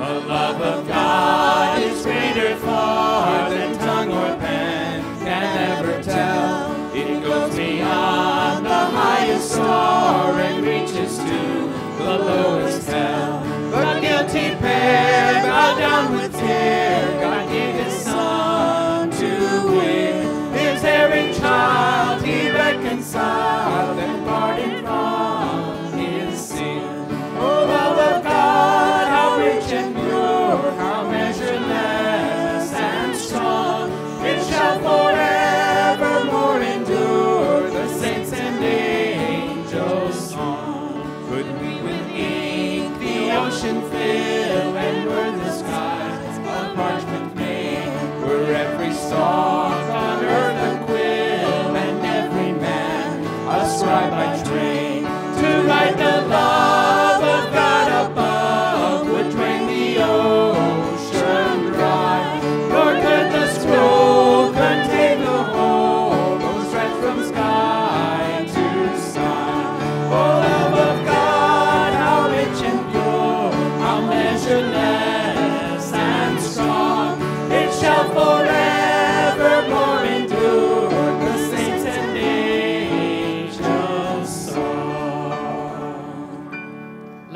The love of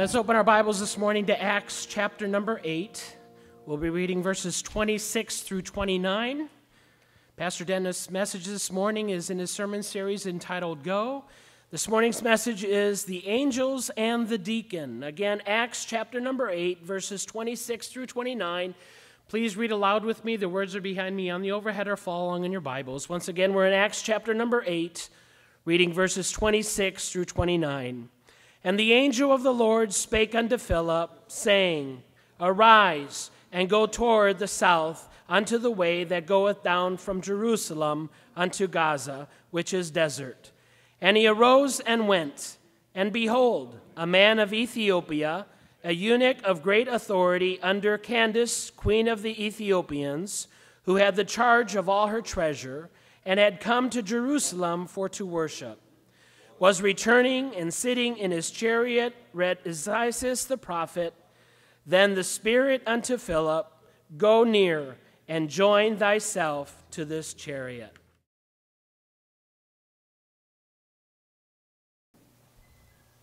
Let's open our Bibles this morning to Acts chapter number 8. We'll be reading verses 26 through 29. Pastor Dennis' message this morning is in his sermon series entitled Go. This morning's message is The Angels and the Deacon. Again, Acts chapter number 8, verses 26 through 29. Please read aloud with me. The words are behind me on the overhead or follow along in your Bibles. Once again, we're in Acts chapter number 8, reading verses 26 through 29. And the angel of the Lord spake unto Philip, saying, Arise and go toward the south unto the way that goeth down from Jerusalem unto Gaza, which is desert. And he arose and went. And behold, a man of Ethiopia, a eunuch of great authority under Candace, queen of the Ethiopians, who had the charge of all her treasure, and had come to Jerusalem for to worship was returning and sitting in his chariot, read Isaiah the prophet. Then the Spirit unto Philip, Go near and join thyself to this chariot.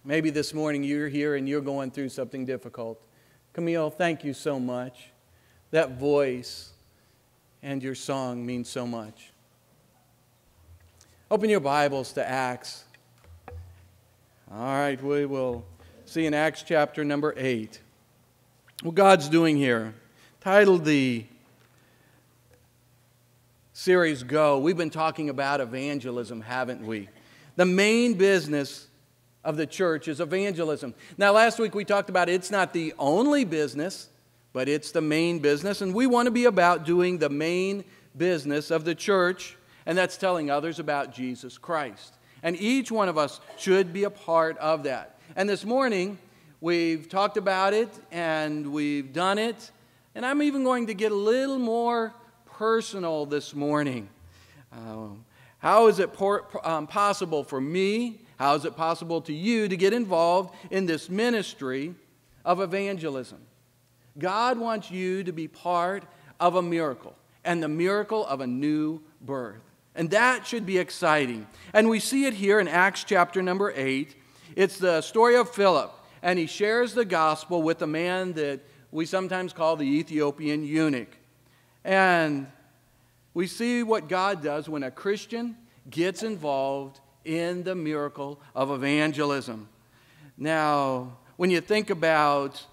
Maybe this morning you're here and you're going through something difficult. Camille, thank you so much. That voice and your song means so much. Open your Bibles to Acts. All right, we will see in Acts chapter number 8 what God's doing here. Titled the series Go, we've been talking about evangelism, haven't we? The main business of the church is evangelism. Now, last week we talked about it's not the only business, but it's the main business, and we want to be about doing the main business of the church, and that's telling others about Jesus Christ. And each one of us should be a part of that. And this morning, we've talked about it and we've done it, and I'm even going to get a little more personal this morning. Um, how is it por- um, possible for me? How is it possible to you to get involved in this ministry of evangelism? God wants you to be part of a miracle, and the miracle of a new birth. And that should be exciting. And we see it here in Acts chapter number 8. It's the story of Philip, and he shares the gospel with a man that we sometimes call the Ethiopian eunuch. And we see what God does when a Christian gets involved in the miracle of evangelism. Now, when you think about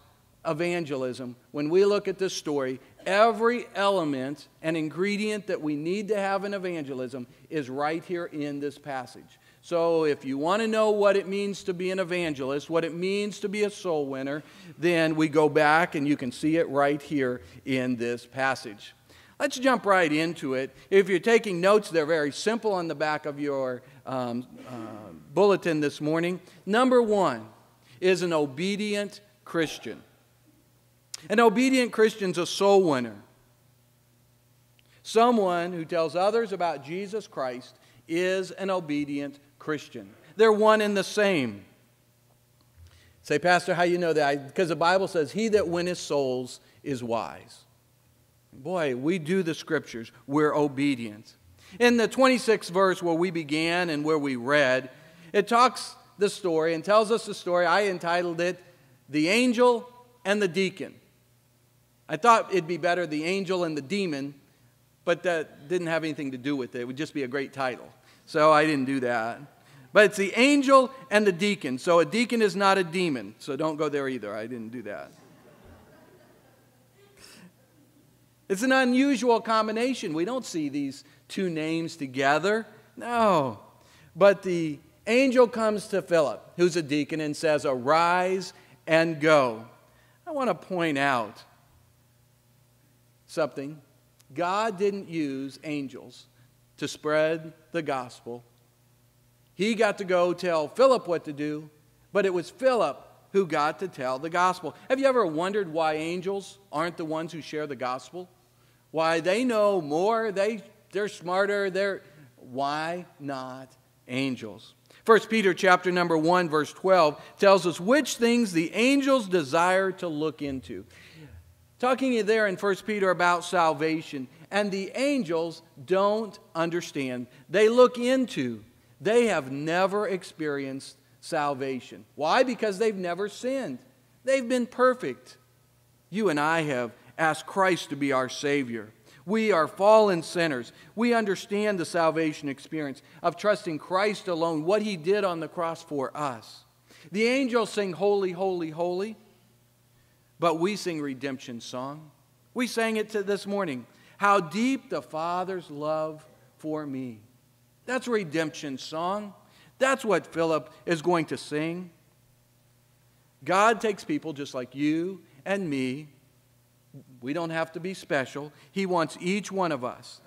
evangelism, when we look at this story, every element and ingredient that we need to have in evangelism is right here in this passage. So, if you want to know what it means to be an evangelist, what it means to be a soul winner, then we go back and you can see it right here in this passage. Let's jump right into it. If you're taking notes, they're very simple on the back of your um, uh, bulletin this morning. Number one is an obedient Christian. An obedient Christian's a soul winner. Someone who tells others about Jesus Christ is an obedient Christian. They're one and the same. Say, Pastor, how you know that? Because the Bible says, He that winneth souls is wise. Boy, we do the scriptures, we're obedient. In the 26th verse where we began and where we read, it talks the story and tells us the story. I entitled it, The Angel and the Deacon. I thought it'd be better, The Angel and the Demon, but that didn't have anything to do with it. It would just be a great title. So I didn't do that. But it's the angel and the deacon. So a deacon is not a demon. So don't go there either. I didn't do that. It's an unusual combination. We don't see these two names together. No. But the angel comes to Philip, who's a deacon, and says, Arise and go. I want to point out something. God didn't use angels to spread the gospel he got to go tell Philip what to do, but it was Philip who got to tell the gospel. Have you ever wondered why angels aren't the ones who share the gospel? Why they know more, they, they're smarter, they're why not angels? 1 Peter chapter number 1 verse 12 tells us which things the angels desire to look into. Talking there in 1 Peter about salvation, and the angels don't understand. They look into they have never experienced salvation. Why? Because they've never sinned. They've been perfect. You and I have asked Christ to be our Savior. We are fallen sinners. We understand the salvation experience of trusting Christ alone, what He did on the cross for us. The angels sing, Holy, Holy, Holy, but we sing redemption song. We sang it to this morning. How deep the Father's love for me. That's redemption song. That's what Philip is going to sing. God takes people just like you and me. We don't have to be special. He wants each one of us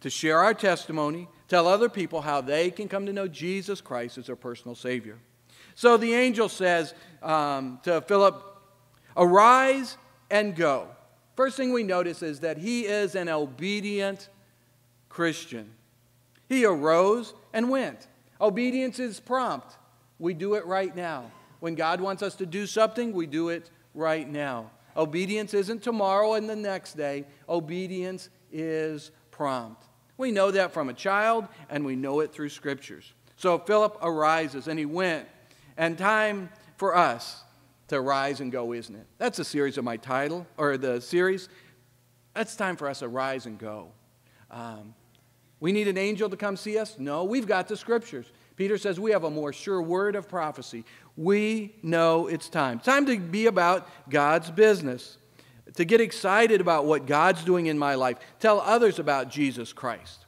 to share our testimony, tell other people how they can come to know Jesus Christ as their personal Savior. So the angel says um, to Philip, Arise and go. First thing we notice is that he is an obedient Christian. He arose and went. Obedience is prompt. We do it right now. When God wants us to do something, we do it right now. Obedience isn't tomorrow and the next day, obedience is prompt. We know that from a child, and we know it through scriptures. So Philip arises and he went, and time for us to rise and go, isn't it? That's the series of my title, or the series. That's time for us to rise and go. Um, we need an angel to come see us? No, we've got the scriptures. Peter says we have a more sure word of prophecy. We know it's time. Time to be about God's business, to get excited about what God's doing in my life, tell others about Jesus Christ.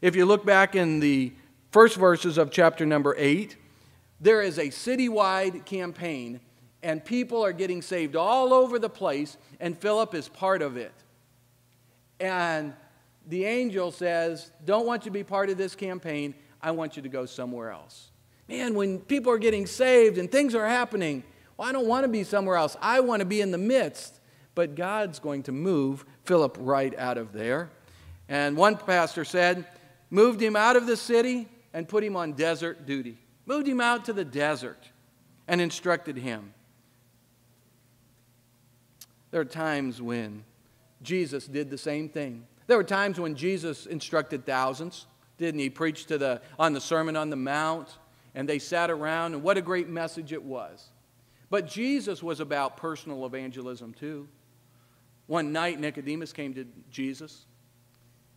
If you look back in the first verses of chapter number 8, there is a citywide campaign, and people are getting saved all over the place, and Philip is part of it. And the angel says, Don't want you to be part of this campaign. I want you to go somewhere else. Man, when people are getting saved and things are happening, well, I don't want to be somewhere else. I want to be in the midst. But God's going to move Philip right out of there. And one pastor said, moved him out of the city and put him on desert duty. Moved him out to the desert and instructed him. There are times when Jesus did the same thing. There were times when Jesus instructed thousands, didn't he? Preached to the, on the Sermon on the Mount, and they sat around, and what a great message it was. But Jesus was about personal evangelism too. One night, Nicodemus came to Jesus,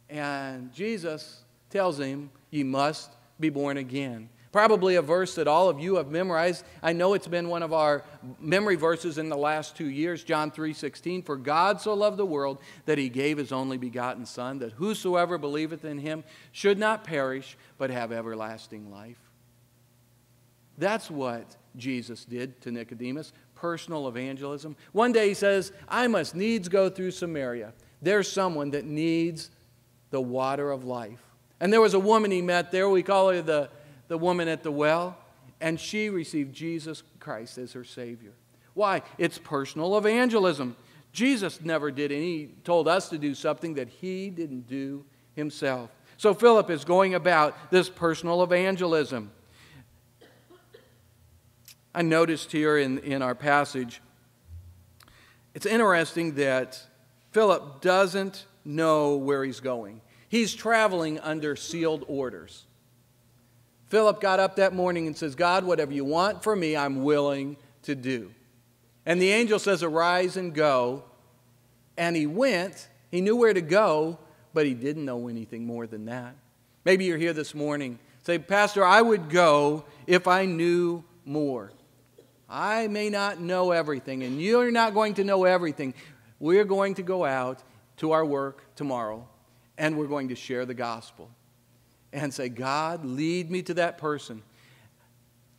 and Jesus tells him, You must be born again. Probably a verse that all of you have memorized. I know it's been one of our memory verses in the last two years, John 3:16. For God so loved the world that he gave his only begotten Son, that whosoever believeth in him should not perish, but have everlasting life. That's what Jesus did to Nicodemus personal evangelism. One day he says, I must needs go through Samaria. There's someone that needs the water of life. And there was a woman he met there. We call her the the woman at the well, and she received Jesus Christ as her Savior. Why? It's personal evangelism. Jesus never did any, he told us to do something that he didn't do himself. So Philip is going about this personal evangelism. I noticed here in, in our passage, it's interesting that Philip doesn't know where he's going. He's traveling under sealed orders. Philip got up that morning and says, God, whatever you want for me, I'm willing to do. And the angel says, Arise and go. And he went. He knew where to go, but he didn't know anything more than that. Maybe you're here this morning. Say, Pastor, I would go if I knew more. I may not know everything, and you're not going to know everything. We're going to go out to our work tomorrow, and we're going to share the gospel and say, God, lead me to that person.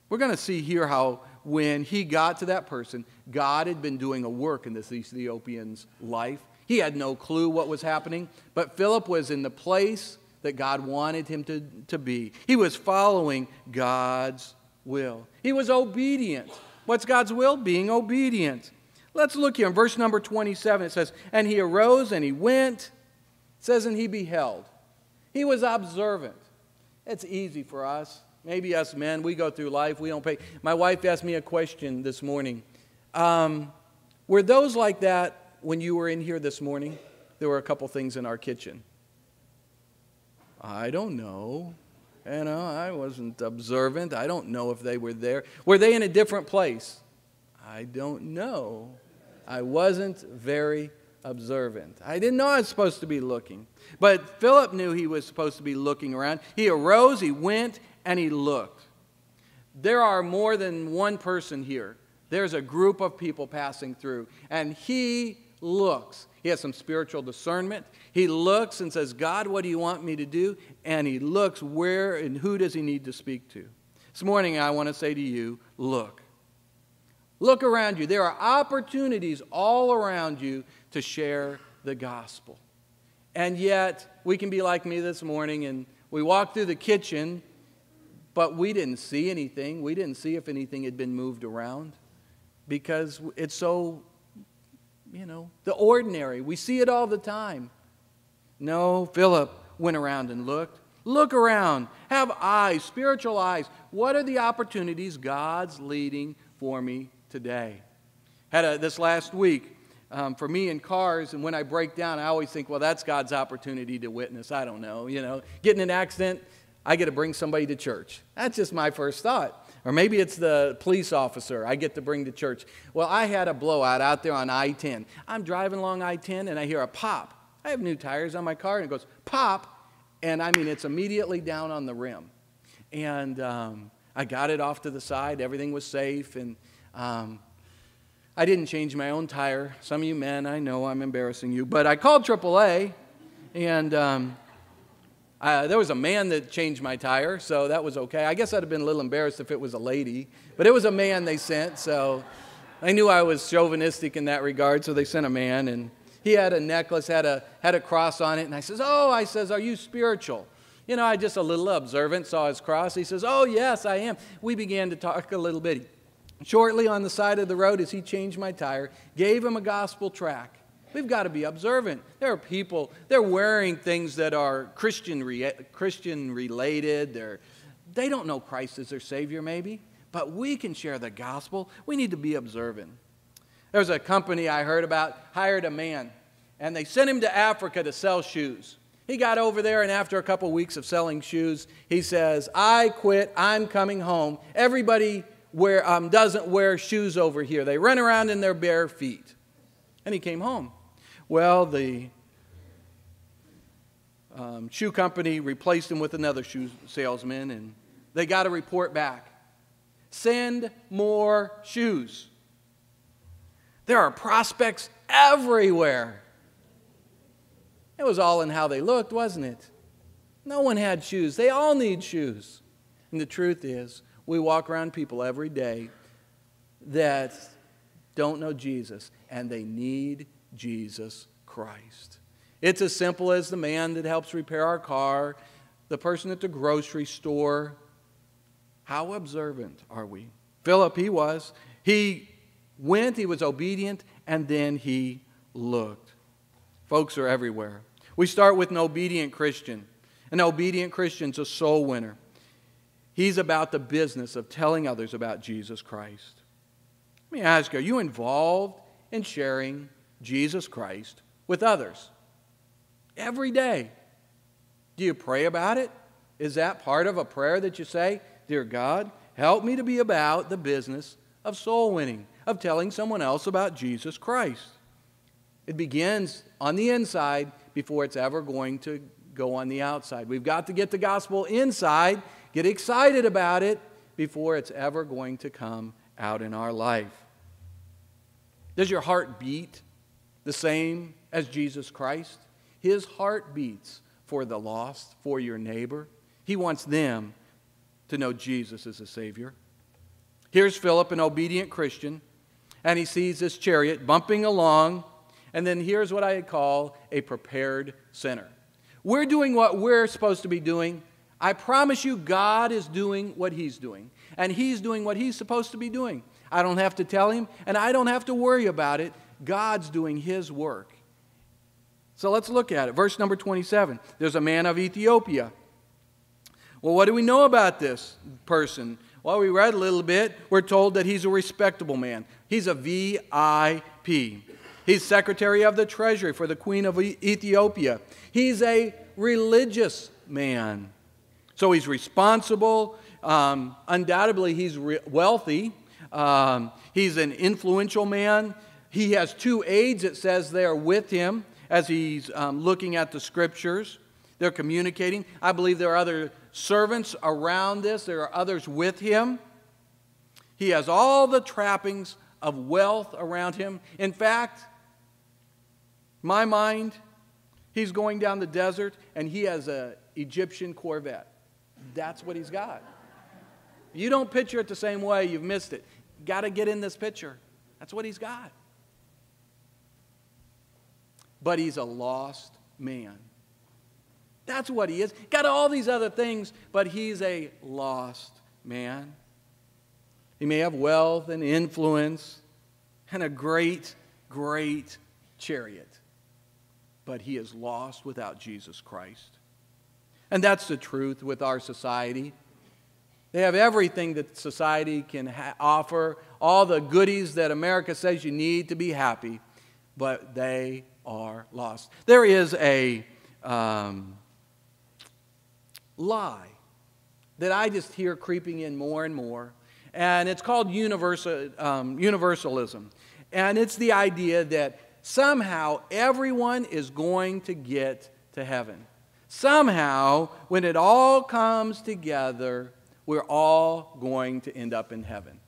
We're going to see here how when he got to that person, God had been doing a work in this Ethiopian's life. He had no clue what was happening, but Philip was in the place that God wanted him to, to be. He was following God's will, he was obedient. What's God's will? Being obedient. Let's look here in verse number 27. It says, And he arose and he went. It says, And he beheld. He was observant. It's easy for us. Maybe us men, we go through life, we don't pay. My wife asked me a question this morning. Um, were those like that when you were in here this morning? There were a couple things in our kitchen. I don't know. You know, I wasn't observant. I don't know if they were there. Were they in a different place? I don't know. I wasn't very observant. I didn't know I was supposed to be looking. But Philip knew he was supposed to be looking around. He arose, he went, and he looked. There are more than one person here. There's a group of people passing through, and he looks. He has some spiritual discernment. He looks and says, God, what do you want me to do? And he looks where and who does he need to speak to? This morning, I want to say to you, look. Look around you. There are opportunities all around you to share the gospel. And yet, we can be like me this morning and we walk through the kitchen, but we didn't see anything. We didn't see if anything had been moved around because it's so, you know, the ordinary. We see it all the time. No, Philip went around and looked. Look around. Have eyes, spiritual eyes. What are the opportunities God's leading for me today? Had a, this last week, um, for me in cars, and when I break down, I always think, well, that's God's opportunity to witness. I don't know, you know, getting in an accident, I get to bring somebody to church. That's just my first thought. Or maybe it's the police officer I get to bring to church. Well, I had a blowout out there on I 10. I'm driving along I 10 and I hear a pop. I have new tires on my car and it goes pop. And I mean, it's immediately down on the rim. And um, I got it off to the side. Everything was safe. And um, I didn't change my own tire. Some of you men, I know I'm embarrassing you, but I called AAA, and um, I, there was a man that changed my tire, so that was okay. I guess I'd have been a little embarrassed if it was a lady, but it was a man they sent, so I knew I was chauvinistic in that regard, so they sent a man, and he had a necklace, had a, had a cross on it, and I says, oh, I says, are you spiritual? You know, I just a little observant, saw his cross. He says, oh, yes, I am. We began to talk a little bit. Shortly on the side of the road, as he changed my tire, gave him a gospel track. We've got to be observant. There are people, they're wearing things that are Christian, re- Christian related. They're, they don't know Christ as their Savior, maybe, but we can share the gospel. We need to be observant. There was a company I heard about, hired a man, and they sent him to Africa to sell shoes. He got over there, and after a couple weeks of selling shoes, he says, I quit. I'm coming home. Everybody wear, um, doesn't wear shoes over here. They run around in their bare feet. And he came home. Well, the um, shoe company replaced him with another shoe salesman, and they got a report back. Send more shoes. There are prospects everywhere. It was all in how they looked, wasn't it? No one had shoes. They all need shoes. And the truth is, we walk around people every day that don't know Jesus and they need Jesus Christ. It's as simple as the man that helps repair our car, the person at the grocery store. How observant are we? Philip, he was. He went, he was obedient, and then he looked. Folks are everywhere. We start with an obedient Christian. An obedient Christian's a soul winner. He's about the business of telling others about Jesus Christ. Let me ask you, are you involved in sharing Jesus Christ with others? Every day. Do you pray about it? Is that part of a prayer that you say, Dear God, help me to be about the business of soul winning, of telling someone else about Jesus Christ? It begins on the inside before it's ever going to go on the outside. We've got to get the gospel inside, get excited about it before it's ever going to come out in our life. Does your heart beat the same as Jesus Christ? His heart beats for the lost, for your neighbor. He wants them to know Jesus as a Savior. Here's Philip, an obedient Christian, and he sees this chariot bumping along, and then here's what I call a prepared sinner. We're doing what we're supposed to be doing. I promise you, God is doing what He's doing, and He's doing what He's supposed to be doing. I don't have to tell Him, and I don't have to worry about it. God's doing His work. So let's look at it. Verse number 27. There's a man of Ethiopia. Well, what do we know about this person? Well, we read a little bit. We're told that he's a respectable man. He's a VIP. He's secretary of the treasury for the queen of Ethiopia. He's a religious man. So he's responsible. Um, undoubtedly, he's re- wealthy. Um, he's an influential man. He has two aides, it says, there with him as he's um, looking at the scriptures. They're communicating. I believe there are other servants around this, there are others with him. He has all the trappings of wealth around him. In fact, my mind, he's going down the desert and he has an Egyptian Corvette. That's what he's got. You don't picture it the same way, you've missed it. Got to get in this picture. That's what he's got. But he's a lost man. That's what he is. Got all these other things, but he's a lost man. He may have wealth and influence and a great, great chariot, but he is lost without Jesus Christ. And that's the truth with our society. They have everything that society can ha- offer, all the goodies that America says you need to be happy, but they are lost. There is a. Um, lie that I just hear creeping in more and more. And it's called universal, um, universalism. And it's the idea that somehow everyone is going to get to heaven. Somehow, when it all comes together, we're all going to end up in heaven.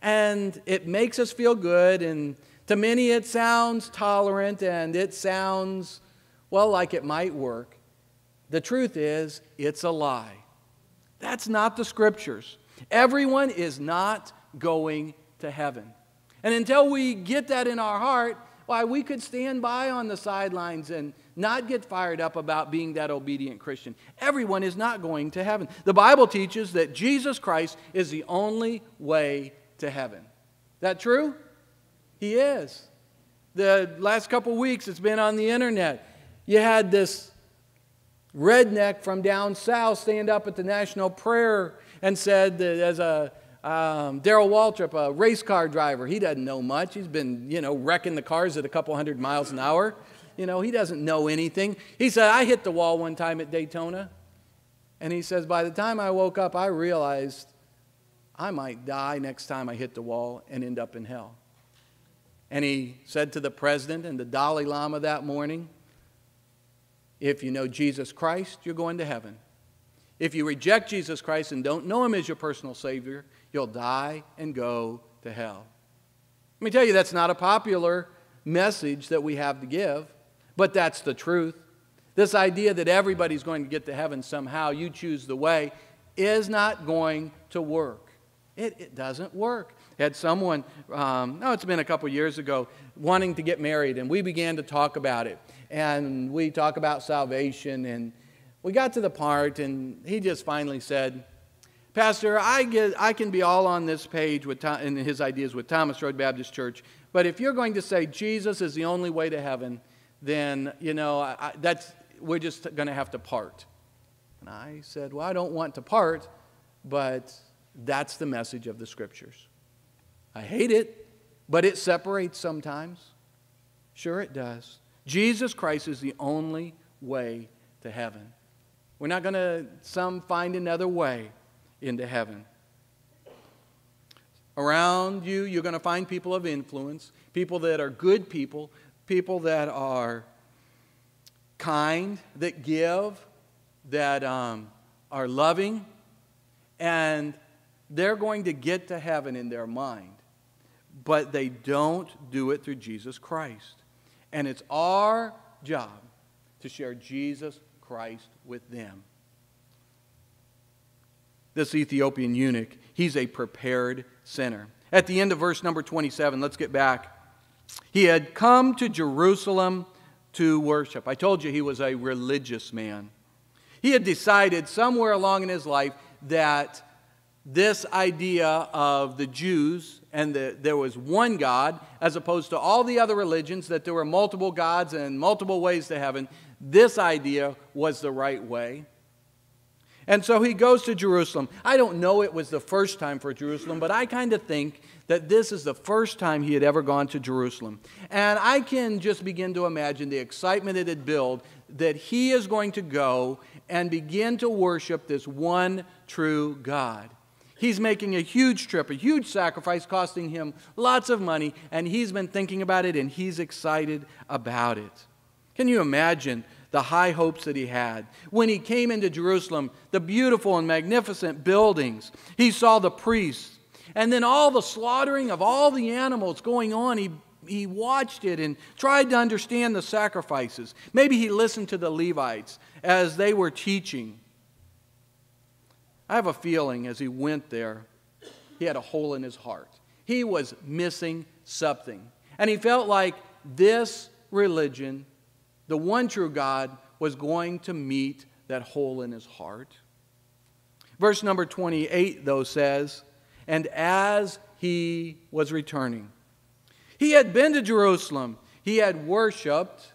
And it makes us feel good, and to many it sounds tolerant and it sounds, well, like it might work. The truth is, it's a lie. That's not the scriptures. Everyone is not going to heaven. And until we get that in our heart, why, we could stand by on the sidelines and not get fired up about being that obedient Christian. Everyone is not going to heaven. The Bible teaches that Jesus Christ is the only way to heaven. That true? He is. The last couple weeks it's been on the internet. You had this redneck from down south stand up at the national prayer and said that as a um, Darrell Waltrip, a race car driver, he doesn't know much. He's been, you know, wrecking the cars at a couple hundred miles an hour. You know, he doesn't know anything. He said, I hit the wall one time at Daytona. And he says, by the time I woke up, I realized I might die next time I hit the wall and end up in hell. And he said to the president and the Dalai Lama that morning, if you know Jesus Christ, you're going to heaven. If you reject Jesus Christ and don't know Him as your personal Savior, you'll die and go to hell. Let me tell you, that's not a popular message that we have to give, but that's the truth. This idea that everybody's going to get to heaven somehow, you choose the way, is not going to work. It, it doesn't work. Had someone, um, oh, it's been a couple years ago, wanting to get married, and we began to talk about it and we talk about salvation. And we got to the part, and he just finally said, Pastor, I, get, I can be all on this page with in his ideas with Thomas Road Baptist Church, but if you're going to say Jesus is the only way to heaven, then, you know, I, that's, we're just going to have to part. And I said, Well, I don't want to part, but that's the message of the scriptures. I hate it, but it separates sometimes. Sure, it does. Jesus Christ is the only way to heaven. We're not going to some find another way into heaven. Around you, you're going to find people of influence, people that are good people, people that are kind, that give, that um, are loving, and they're going to get to heaven in their mind, but they don't do it through Jesus Christ. And it's our job to share Jesus Christ with them. This Ethiopian eunuch, he's a prepared sinner. At the end of verse number 27, let's get back. He had come to Jerusalem to worship. I told you he was a religious man. He had decided somewhere along in his life that this idea of the Jews and that there was one God, as opposed to all the other religions, that there were multiple gods and multiple ways to heaven, this idea was the right way. And so he goes to Jerusalem. I don't know it was the first time for Jerusalem, but I kind of think that this is the first time he had ever gone to Jerusalem. And I can just begin to imagine the excitement it had built that he is going to go and begin to worship this one true God. He's making a huge trip, a huge sacrifice, costing him lots of money, and he's been thinking about it and he's excited about it. Can you imagine the high hopes that he had. When he came into Jerusalem, the beautiful and magnificent buildings, he saw the priests, and then all the slaughtering of all the animals going on. He, he watched it and tried to understand the sacrifices. Maybe he listened to the Levites as they were teaching. I have a feeling as he went there, he had a hole in his heart. He was missing something. And he felt like this religion the one true God was going to meet that hole in his heart. Verse number 28, though, says, And as he was returning, he had been to Jerusalem, he had worshiped,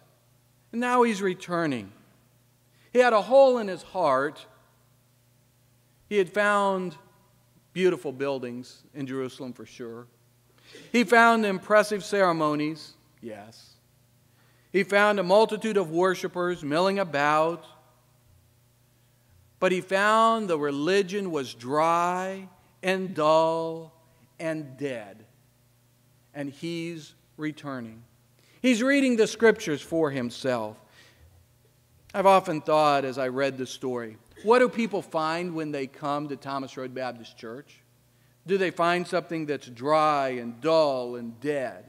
and now he's returning. He had a hole in his heart. He had found beautiful buildings in Jerusalem for sure. He found impressive ceremonies, yes. He found a multitude of worshippers milling about, but he found the religion was dry and dull and dead. And he's returning. He's reading the scriptures for himself. I've often thought as I read the story, what do people find when they come to Thomas Road Baptist Church? Do they find something that's dry and dull and dead?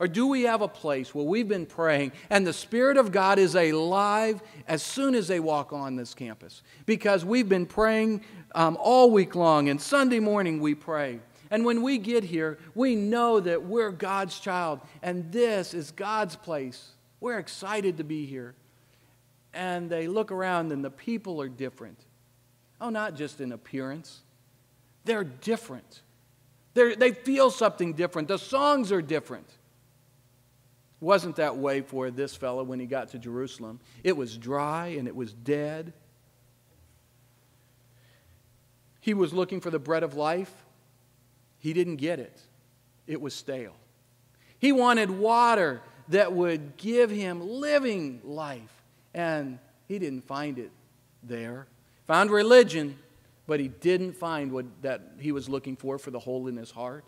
Or do we have a place where we've been praying and the Spirit of God is alive as soon as they walk on this campus? Because we've been praying um, all week long, and Sunday morning we pray. And when we get here, we know that we're God's child, and this is God's place. We're excited to be here. And they look around, and the people are different. Oh, not just in appearance, they're different. They're, they feel something different. The songs are different wasn't that way for this fellow when he got to Jerusalem. It was dry and it was dead. He was looking for the bread of life. He didn't get it, it was stale. He wanted water that would give him living life, and he didn't find it there. Found religion, but he didn't find what that he was looking for for the hole in his heart.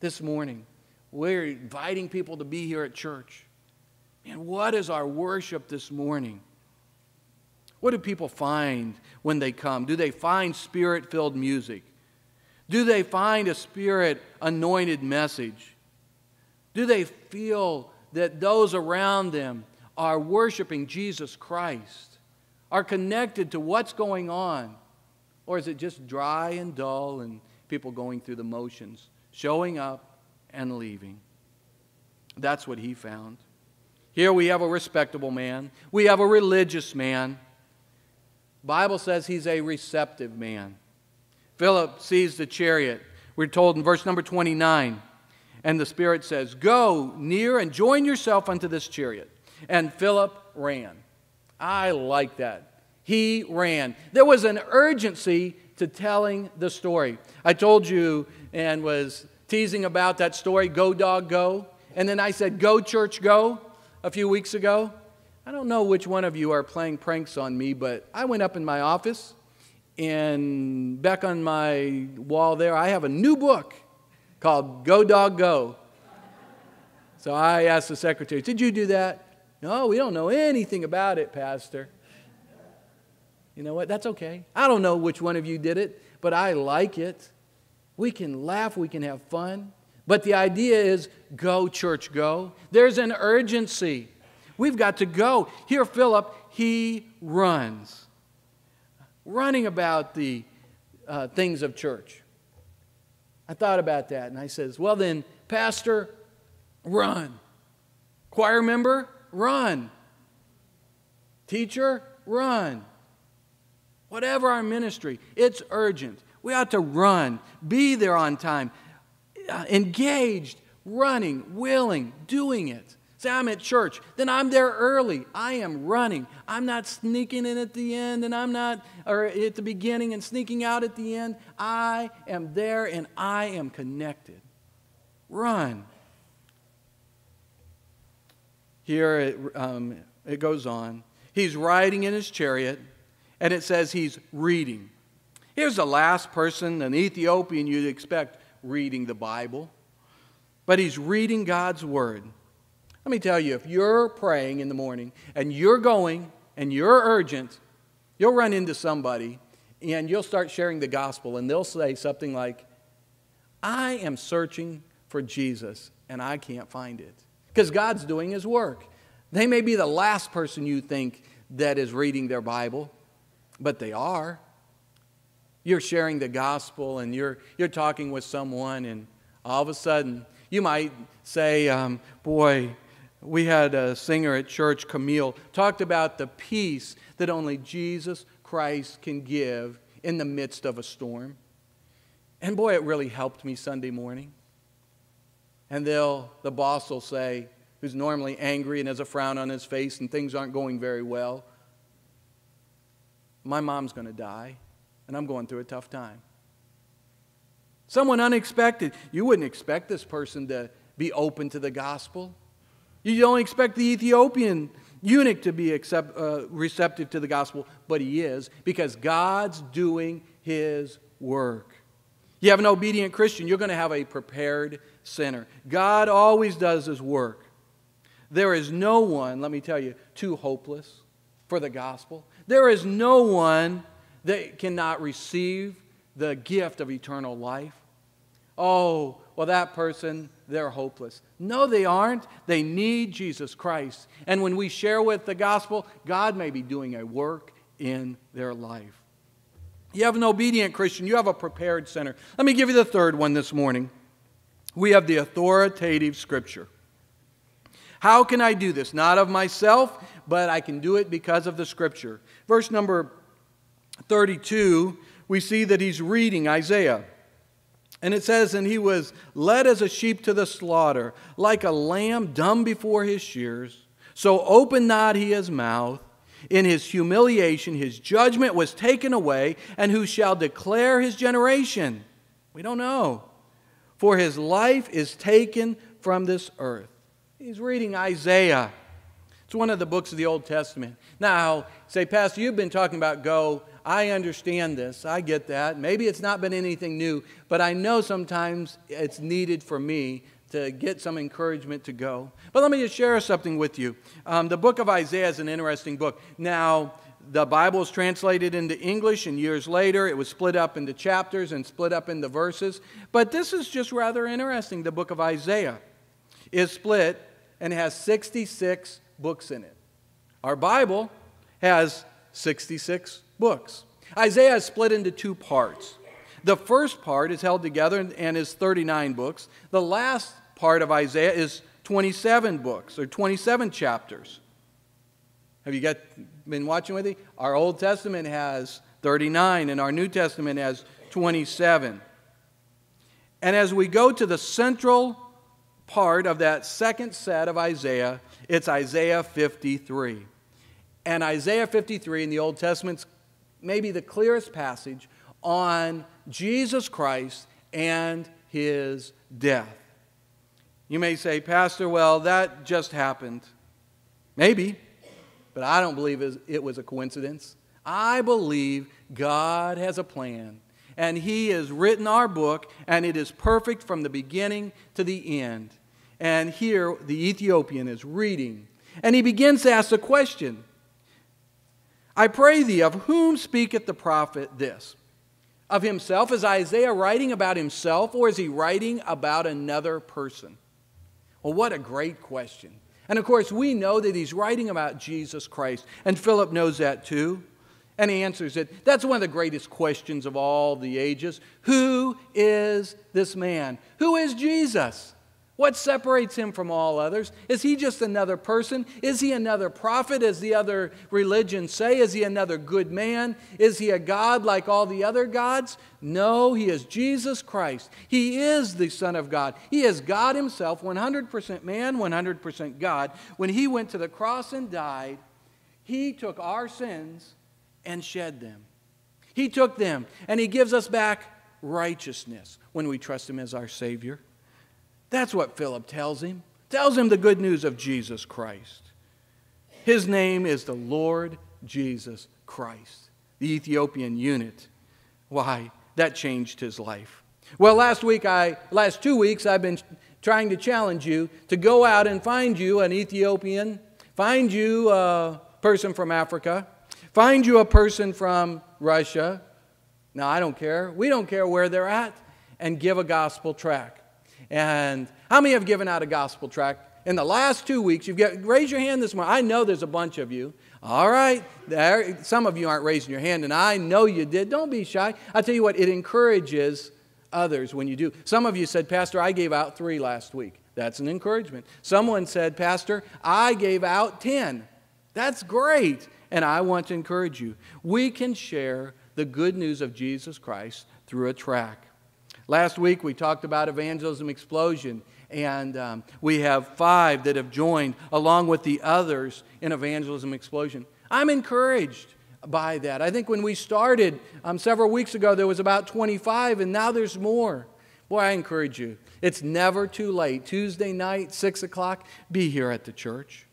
This morning, we're inviting people to be here at church. And what is our worship this morning? What do people find when they come? Do they find spirit filled music? Do they find a spirit anointed message? Do they feel that those around them are worshiping Jesus Christ, are connected to what's going on? Or is it just dry and dull and people going through the motions, showing up and leaving. That's what he found. Here we have a respectable man. We have a religious man. Bible says he's a receptive man. Philip sees the chariot. We're told in verse number 29. And the Spirit says, Go near and join yourself unto this chariot. And Philip ran. I like that. He ran. There was an urgency to telling the story. I told you and was teasing about that story, Go Dog Go. And then I said, Go Church Go a few weeks ago. I don't know which one of you are playing pranks on me, but I went up in my office and back on my wall there, I have a new book called Go Dog Go. So I asked the secretary, Did you do that? No, we don't know anything about it, Pastor. You know what? That's okay. I don't know which one of you did it, but I like it. We can laugh, we can have fun. But the idea is go, church, go. There's an urgency. We've got to go. Here, Philip, he runs, running about the uh, things of church. I thought about that and I says, well, then, Pastor, run. Choir member, run. Teacher, run. Whatever our ministry, it's urgent. We ought to run, be there on time, uh, engaged, running, willing, doing it. Say, I'm at church, then I'm there early. I am running. I'm not sneaking in at the end and I'm not, or at the beginning and sneaking out at the end. I am there and I am connected. Run. Here it, um, it goes on. He's riding in his chariot, and it says he's reading. Here's the last person, an Ethiopian you'd expect reading the Bible, but he's reading God's Word. Let me tell you, if you're praying in the morning and you're going and you're urgent, you'll run into somebody and you'll start sharing the gospel, and they'll say something like, I am searching for Jesus and I can't find it. Because God's doing His work. They may be the last person you think that is reading their Bible, but they are you're sharing the gospel and you're, you're talking with someone, and all of a sudden, you might say, um, Boy, we had a singer at church, Camille, talked about the peace that only Jesus Christ can give in the midst of a storm. And boy, it really helped me Sunday morning. And they'll, the boss will say, who's normally angry and has a frown on his face and things aren't going very well, My mom's going to die and I'm going through a tough time. Someone unexpected. You wouldn't expect this person to be open to the gospel. You don't expect the Ethiopian eunuch to be accept, uh, receptive to the gospel, but he is because God's doing his work. You have an obedient Christian, you're going to have a prepared sinner. God always does his work. There is no one, let me tell you, too hopeless for the gospel. There is no one they cannot receive the gift of eternal life. Oh, well, that person, they're hopeless. No, they aren't. They need Jesus Christ. And when we share with the gospel, God may be doing a work in their life. You have an obedient Christian, you have a prepared sinner. Let me give you the third one this morning. We have the authoritative scripture. How can I do this? Not of myself, but I can do it because of the scripture. Verse number 32, we see that he's reading Isaiah. And it says, And he was led as a sheep to the slaughter, like a lamb dumb before his shears. So open not he his mouth. In his humiliation, his judgment was taken away. And who shall declare his generation? We don't know. For his life is taken from this earth. He's reading Isaiah. It's one of the books of the Old Testament. Now, say, Pastor, you've been talking about go I understand this. I get that. Maybe it's not been anything new, but I know sometimes it's needed for me to get some encouragement to go. But let me just share something with you. Um, the book of Isaiah is an interesting book. Now, the Bible is translated into English, and years later it was split up into chapters and split up into verses. But this is just rather interesting. The book of Isaiah is split and has 66 books in it. Our Bible has 66 books. Isaiah is split into two parts. The first part is held together and is 39 books. The last part of Isaiah is 27 books or 27 chapters. Have you got, been watching with me? Our Old Testament has 39 and our New Testament has 27. And as we go to the central part of that second set of Isaiah, it's Isaiah 53. And Isaiah 53 in the Old Testament Testament's maybe the clearest passage on Jesus Christ and his death. You may say, Pastor, well, that just happened. Maybe, but I don't believe it was a coincidence. I believe God has a plan, and He has written our book, and it is perfect from the beginning to the end. And here, the Ethiopian is reading, and he begins to ask the question I pray thee, of whom speaketh the prophet this? Of himself? Is Isaiah writing about himself, or is he writing about another person? Well, what a great question. And of course, we know that he's writing about Jesus Christ, and Philip knows that too. And he answers it. That's one of the greatest questions of all the ages. Who is this man? Who is Jesus? What separates him from all others? Is he just another person? Is he another prophet, as the other religions say? Is he another good man? Is he a God like all the other gods? No, he is Jesus Christ. He is the Son of God. He is God himself, 100% man, 100% God. When he went to the cross and died, he took our sins and shed them. He took them, and he gives us back righteousness when we trust him as our Savior. That's what Philip tells him. Tells him the good news of Jesus Christ. His name is the Lord Jesus Christ, the Ethiopian eunuch. Why? That changed his life. Well, last week, I, last two weeks, I've been trying to challenge you to go out and find you an Ethiopian, find you a person from Africa, find you a person from Russia. Now, I don't care. We don't care where they're at, and give a gospel tract. And how many have given out a gospel tract? In the last two weeks, you've got, raise your hand this morning. I know there's a bunch of you. All right, there, some of you aren't raising your hand, and I know you did. Don't be shy. I tell you what, it encourages others when you do. Some of you said, Pastor, I gave out three last week. That's an encouragement. Someone said, Pastor, I gave out 10. That's great. And I want to encourage you. We can share the good news of Jesus Christ through a track. Last week we talked about Evangelism Explosion, and um, we have five that have joined along with the others in Evangelism Explosion. I'm encouraged by that. I think when we started um, several weeks ago, there was about 25, and now there's more. Boy, I encourage you. It's never too late. Tuesday night, 6 o'clock, be here at the church.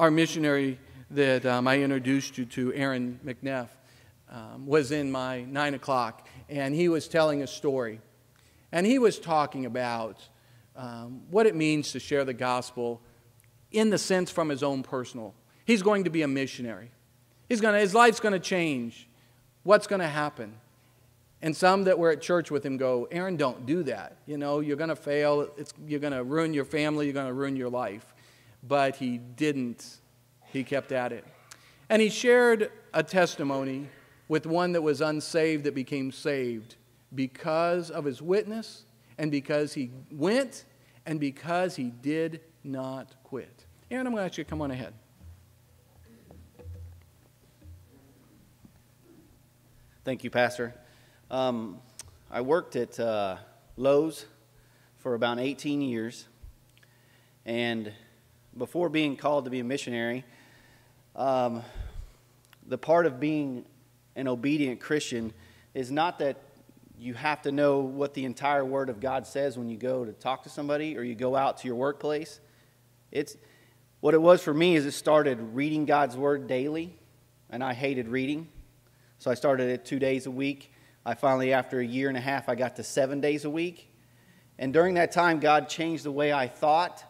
Our missionary that um, I introduced you to, Aaron McNeff, um, was in my 9 o'clock and he was telling a story. And he was talking about um, what it means to share the gospel in the sense from his own personal. He's going to be a missionary. He's gonna, his life's going to change. What's going to happen? And some that were at church with him go, Aaron, don't do that. You know, you're going to fail. It's, you're going to ruin your family. You're going to ruin your life. But he didn't. He kept at it. And he shared a testimony with one that was unsaved that became saved because of his witness and because he went and because he did not quit. Aaron, I'm going to ask you to come on ahead. Thank you, Pastor. Um, I worked at uh, Lowe's for about 18 years. And before being called to be a missionary, um, the part of being an obedient Christian is not that you have to know what the entire Word of God says when you go to talk to somebody or you go out to your workplace. It's what it was for me is it started reading God's Word daily, and I hated reading. So I started it two days a week. I finally, after a year and a half, I got to seven days a week. And during that time, God changed the way I thought,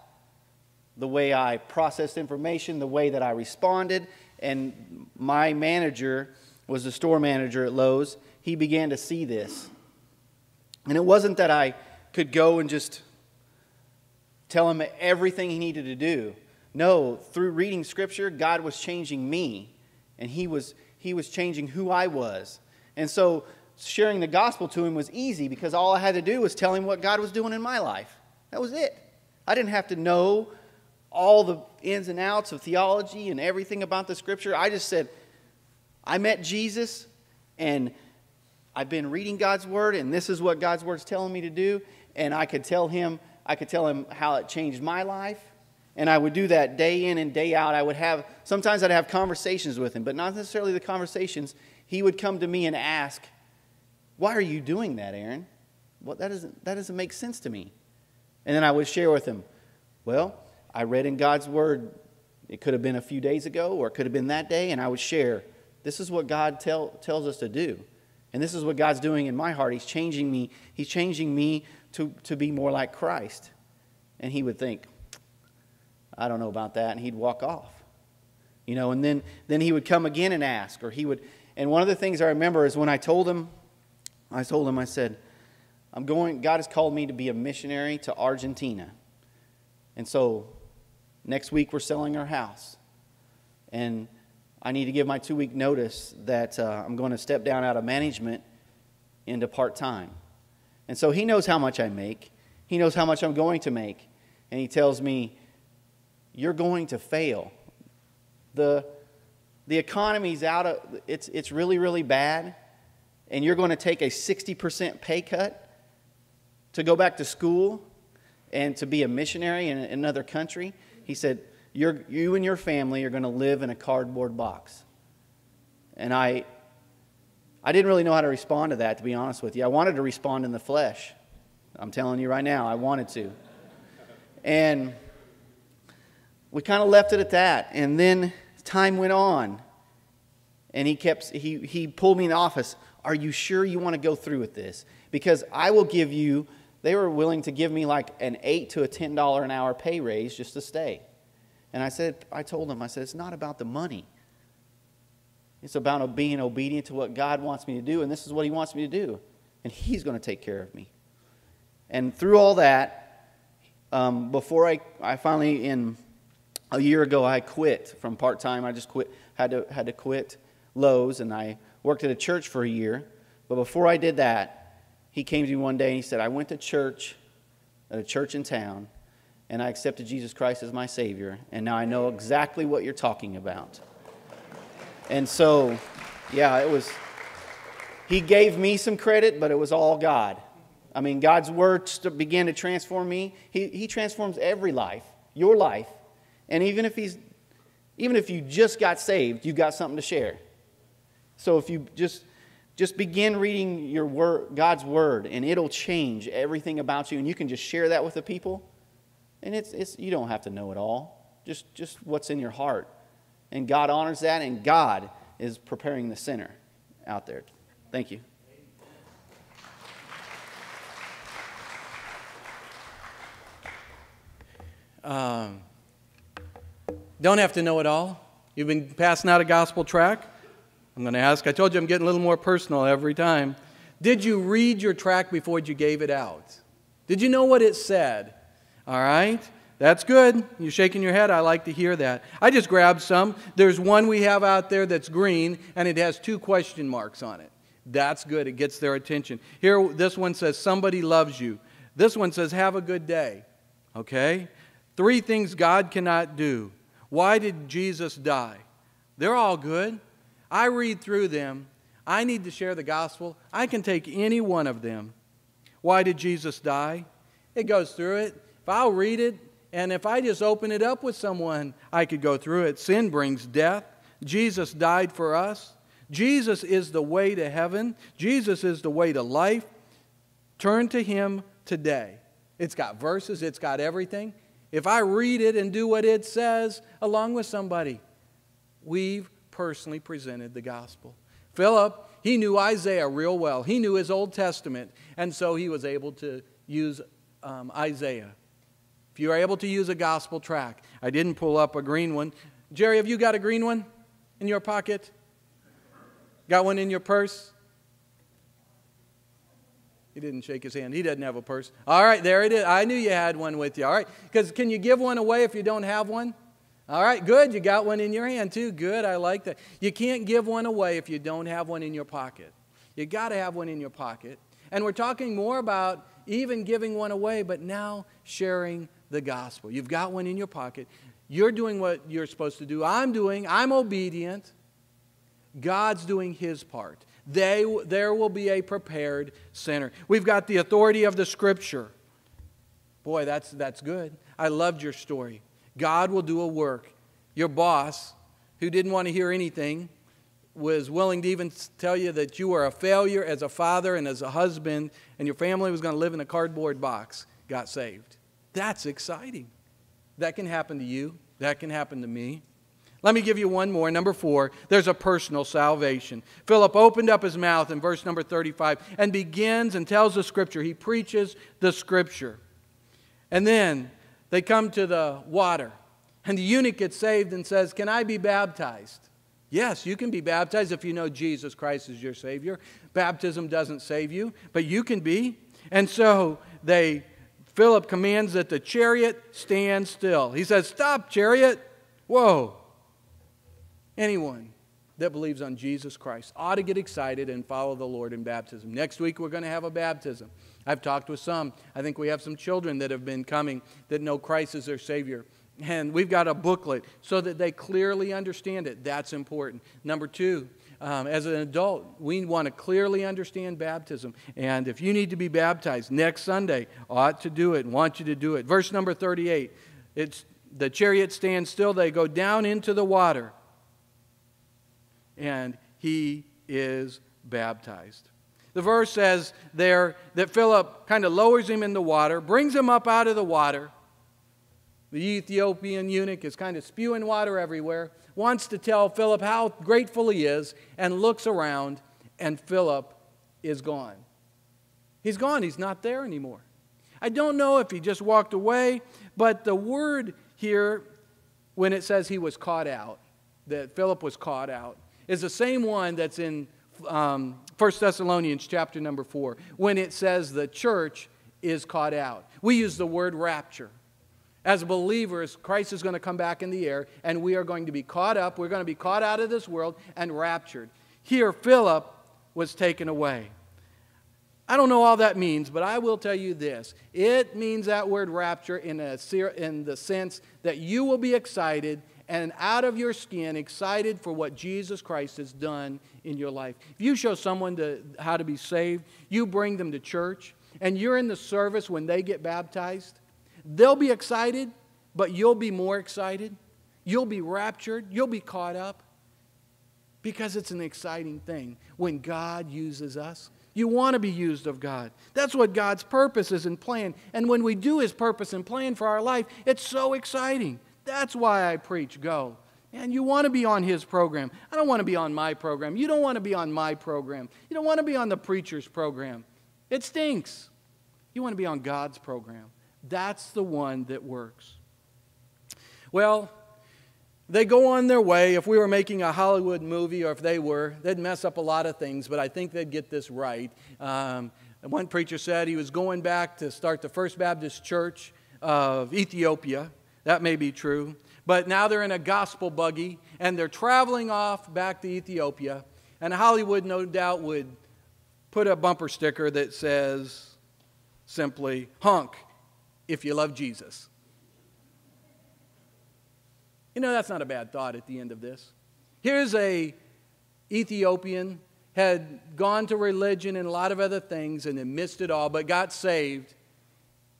the way I processed information, the way that I responded. And my manager was the store manager at Lowe's, he began to see this. And it wasn't that I could go and just tell him everything he needed to do. No, through reading scripture, God was changing me, and he was, he was changing who I was. And so sharing the gospel to him was easy because all I had to do was tell him what God was doing in my life. That was it. I didn't have to know all the ins and outs of theology and everything about the scripture. I just said, I met Jesus and I've been reading God's word and this is what God's word's telling me to do and I could tell him I could tell him how it changed my life and I would do that day in and day out. I would have sometimes I'd have conversations with him, but not necessarily the conversations. he would come to me and ask, Why are you doing that, Aaron? Well, that doesn't, that doesn't make sense to me. And then I would share with him, Well, I read in God's Word, it could have been a few days ago or it could have been that day, and I would share, This is what God tell, tells us to do. And this is what God's doing in my heart. He's changing me. He's changing me to, to be more like Christ. And he would think, I don't know about that. And he'd walk off. You know, and then, then he would come again and ask, or he would. And one of the things I remember is when I told him, I told him, I said, I'm going, God has called me to be a missionary to Argentina. And so next week we're selling our house. And I need to give my two week notice that uh, I'm going to step down out of management into part time. And so he knows how much I make, he knows how much I'm going to make. And he tells me, You're going to fail. The, the economy's out of it's, it's really, really bad. And you're going to take a 60% pay cut to go back to school and to be a missionary in another country. He said, you and your family are going to live in a cardboard box. And I, I didn't really know how to respond to that, to be honest with you. I wanted to respond in the flesh. I'm telling you right now, I wanted to. And we kind of left it at that. And then time went on. And he kept, he, he pulled me in the office. Are you sure you want to go through with this? Because I will give you, they were willing to give me like an 8 to a $10 an hour pay raise just to stay. And I said, I told them, I said, it's not about the money. It's about being obedient to what God wants me to do, and this is what He wants me to do. And He's going to take care of me. And through all that, um, before I, I finally, in a year ago, I quit from part time. I just quit, had to, had to quit Lowe's, and I worked at a church for a year. But before I did that, he came to me one day and he said, I went to church at a church in town, and I accepted Jesus Christ as my Savior, and now I know exactly what you're talking about. And so, yeah, it was, He gave me some credit, but it was all God. I mean, God's Word began to transform me. He, he transforms every life, your life. And even if He's, even if you just got saved, you've got something to share. So if you just, just begin reading your word, God's Word, and it'll change everything about you, and you can just share that with the people and it's, it's, you don't have to know it all, just, just what's in your heart. And God honors that, and God is preparing the sinner out there. Thank you. Um, don't have to know it all. You've been passing out a gospel track. I'm going to ask, I told you I'm getting a little more personal every time. Did you read your track before you gave it out? Did you know what it said? All right? That's good. You're shaking your head. I like to hear that. I just grabbed some. There's one we have out there that's green, and it has two question marks on it. That's good. It gets their attention. Here, this one says, Somebody loves you. This one says, Have a good day. Okay? Three things God cannot do. Why did Jesus die? They're all good. I read through them. I need to share the gospel. I can take any one of them. Why did Jesus die? It goes through it. If I'll read it, and if I just open it up with someone, I could go through it. Sin brings death. Jesus died for us. Jesus is the way to heaven. Jesus is the way to life. Turn to Him today. It's got verses, it's got everything. If I read it and do what it says along with somebody, we've personally presented the gospel. Philip, he knew Isaiah real well. He knew his Old Testament, and so he was able to use um, Isaiah if you are able to use a gospel track, I didn't pull up a green one. Jerry, have you got a green one in your pocket? Got one in your purse? He didn't shake his hand. He doesn't have a purse. All right, there it is. I knew you had one with you. All right, because can you give one away if you don't have one? All right, good. You got one in your hand too. Good. I like that. You can't give one away if you don't have one in your pocket. You got to have one in your pocket. And we're talking more about even giving one away, but now sharing the gospel. You've got one in your pocket. You're doing what you're supposed to do. I'm doing, I'm obedient. God's doing his part. They, there will be a prepared sinner. We've got the authority of the scripture. Boy, that's, that's good. I loved your story. God will do a work. Your boss, who didn't want to hear anything, was willing to even tell you that you were a failure as a father and as a husband, and your family was going to live in a cardboard box, got saved. That's exciting. That can happen to you, that can happen to me. Let me give you one more. Number four, there's a personal salvation. Philip opened up his mouth in verse number 35 and begins and tells the scripture. He preaches the scripture. And then they come to the water, and the eunuch gets saved and says, Can I be baptized? Yes, you can be baptized if you know Jesus Christ is your Savior. Baptism doesn't save you, but you can be. And so they Philip commands that the chariot stand still. He says, Stop, chariot. Whoa. Anyone that believes on Jesus Christ ought to get excited and follow the Lord in baptism. Next week, we're going to have a baptism. I've talked with some. I think we have some children that have been coming that know Christ as their Savior. And we've got a booklet so that they clearly understand it. That's important. Number two, um, as an adult, we want to clearly understand baptism. And if you need to be baptized next Sunday, ought to do it want you to do it. Verse number 38 it's the chariot stands still, they go down into the water, and he is baptized. The verse says there that Philip kind of lowers him in the water, brings him up out of the water. The Ethiopian eunuch is kind of spewing water everywhere, wants to tell Philip how grateful he is, and looks around, and Philip is gone. He's gone, he's not there anymore. I don't know if he just walked away, but the word here, when it says he was caught out, that Philip was caught out, is the same one that's in um, 1 Thessalonians chapter number 4, when it says the church is caught out. We use the word rapture. As believers, Christ is going to come back in the air, and we are going to be caught up. We're going to be caught out of this world and raptured. Here, Philip was taken away. I don't know all that means, but I will tell you this. It means that word rapture in, a, in the sense that you will be excited and out of your skin, excited for what Jesus Christ has done in your life. If you show someone to, how to be saved, you bring them to church, and you're in the service when they get baptized, they'll be excited, but you'll be more excited. You'll be raptured. You'll be caught up because it's an exciting thing when God uses us. You want to be used of God. That's what God's purpose is and plan. And when we do His purpose and plan for our life, it's so exciting. That's why I preach go. And you want to be on his program. I don't want to be on my program. You don't want to be on my program. You don't want to be on the preacher's program. It stinks. You want to be on God's program. That's the one that works. Well, they go on their way. If we were making a Hollywood movie, or if they were, they'd mess up a lot of things, but I think they'd get this right. Um, one preacher said he was going back to start the First Baptist Church of Ethiopia. That may be true. But now they're in a gospel buggy and they're traveling off back to Ethiopia. And Hollywood, no doubt, would put a bumper sticker that says simply, honk if you love Jesus. You know, that's not a bad thought at the end of this. Here's a Ethiopian had gone to religion and a lot of other things and then missed it all, but got saved.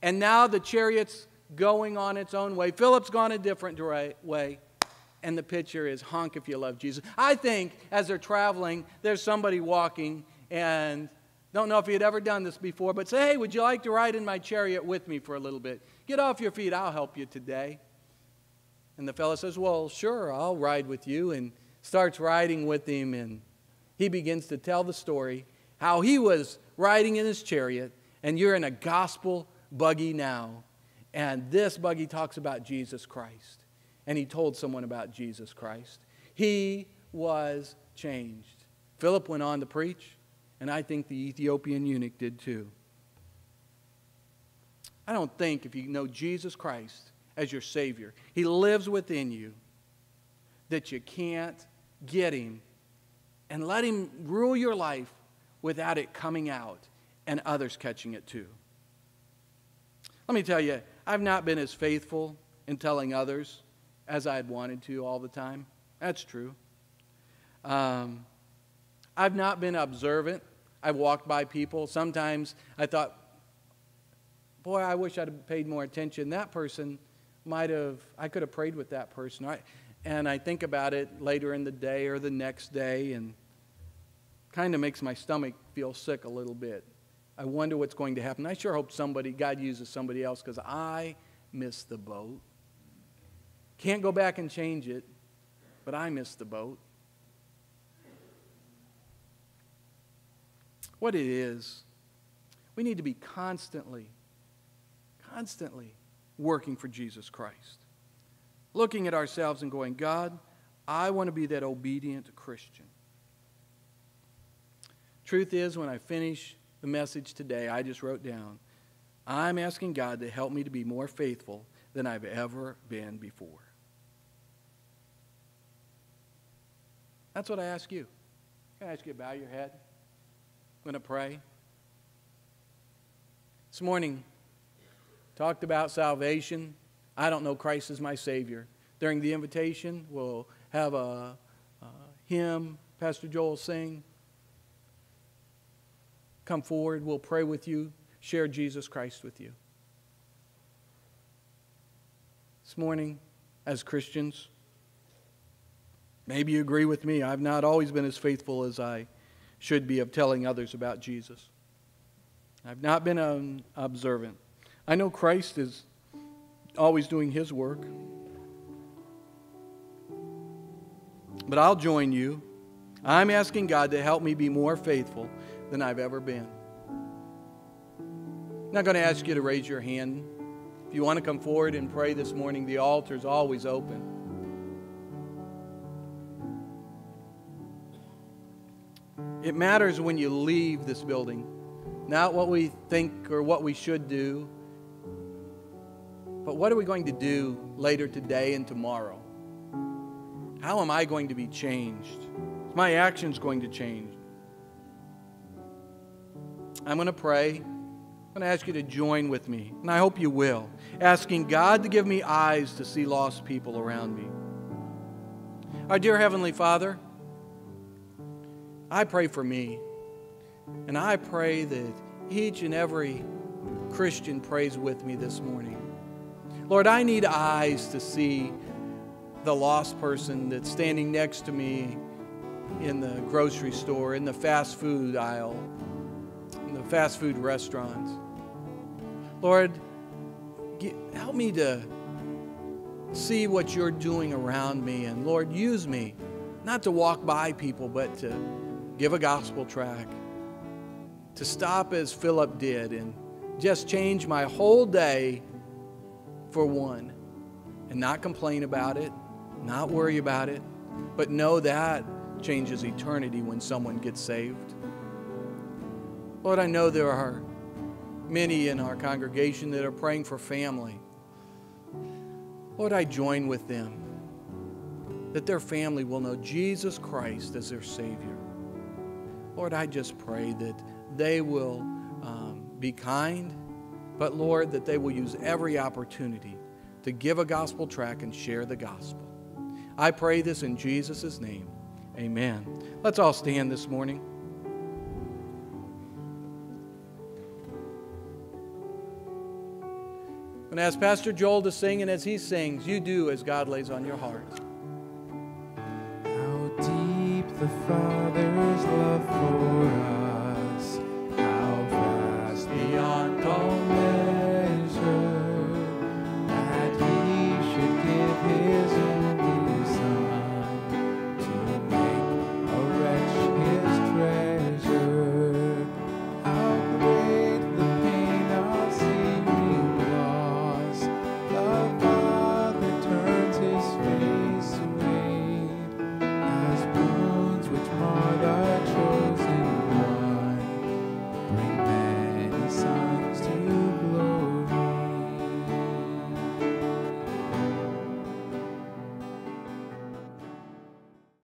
And now the chariots going on its own way. Philip's gone a different way. And the picture is honk if you love Jesus. I think as they're traveling, there's somebody walking and don't know if he had ever done this before, but say, hey, would you like to ride in my chariot with me for a little bit? Get off your feet, I'll help you today. And the fellow says, well, sure, I'll ride with you, and starts riding with him, and he begins to tell the story how he was riding in his chariot, and you're in a gospel buggy now, and this buggy talks about Jesus Christ. And he told someone about Jesus Christ. He was changed. Philip went on to preach, and I think the Ethiopian eunuch did too. I don't think if you know Jesus Christ as your Savior, He lives within you, that you can't get Him and let Him rule your life without it coming out and others catching it too. Let me tell you, I've not been as faithful in telling others as I'd wanted to all the time. That's true. Um, I've not been observant. I've walked by people. Sometimes I thought, boy, I wish I'd have paid more attention. That person might have, I could have prayed with that person. I, and I think about it later in the day or the next day, and kind of makes my stomach feel sick a little bit. I wonder what's going to happen. I sure hope somebody, God uses somebody else, because I missed the boat. Can't go back and change it, but I missed the boat. What it is, we need to be constantly, constantly working for Jesus Christ. Looking at ourselves and going, God, I want to be that obedient Christian. Truth is, when I finish the message today, I just wrote down, I'm asking God to help me to be more faithful than I've ever been before. That's what I ask you. Can I ask you to bow your head? I'm going to pray. This morning, talked about salvation. I don't know Christ as my Savior. During the invitation, we'll have a, a hymn Pastor Joel sing. Come forward, we'll pray with you, share Jesus Christ with you. This morning, as Christians, maybe you agree with me. I've not always been as faithful as I should be of telling others about Jesus. I've not been observant. I know Christ is always doing his work. But I'll join you. I'm asking God to help me be more faithful than I've ever been. I'm not going to ask you to raise your hand. If you want to come forward and pray this morning, the altar is always open. It matters when you leave this building, not what we think or what we should do, but what are we going to do later today and tomorrow? How am I going to be changed? Is my actions going to change? I'm going to pray. I'm going to ask you to join with me, and I hope you will, asking God to give me eyes to see lost people around me. Our dear Heavenly Father, I pray for me, and I pray that each and every Christian prays with me this morning. Lord, I need eyes to see the lost person that's standing next to me in the grocery store, in the fast food aisle, fast food restaurants. Lord, get, help me to see what you're doing around me. And Lord, use me not to walk by people, but to give a gospel tract, to stop as Philip did and just change my whole day for one and not complain about it, not worry about it, but know that changes eternity when someone gets saved. Lord, I know there are many in our congregation that are praying for family. Lord, I join with them that their family will know Jesus Christ as their Savior. Lord, I just pray that they will um, be kind, but Lord, that they will use every opportunity to give a gospel tract and share the gospel. I pray this in Jesus' name. Amen. Let's all stand this morning. I'm going to ask Pastor Joel to sing, and as he sings, you do as God lays on your heart. How deep the Father's love for us.